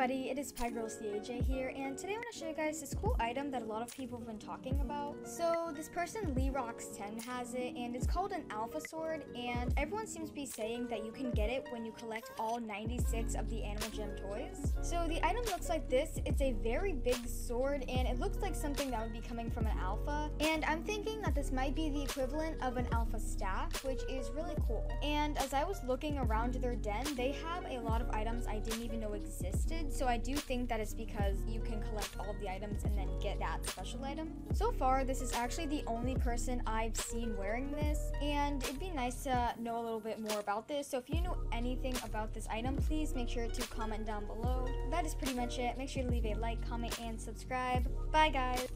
everybody, it is PieGirlsyAJ here, and today I want to show you guys this cool item that a lot of people have been talking about. So this person, LeeRox10, has it, and it's called an Alpha Sword, and everyone seems to be saying that you can get it when you collect all 96 of the Animal Jam toys. So the item looks like this, it's a very big sword, and it looks like something that would be coming from an Alpha, and I'm thinking that this might be the equivalent of an Alpha staff, which is really cool. And as I was looking around their den, they have a lot of items I didn't even know existed. So I do think that it's because you can collect all of the items and then get that special item. So far, this is actually the only person I've seen wearing this. And it'd be nice to know a little bit more about this. So if you know anything about this item, please make sure to comment down below. That is pretty much it. Make sure to leave a like, comment, and subscribe. Bye, guys.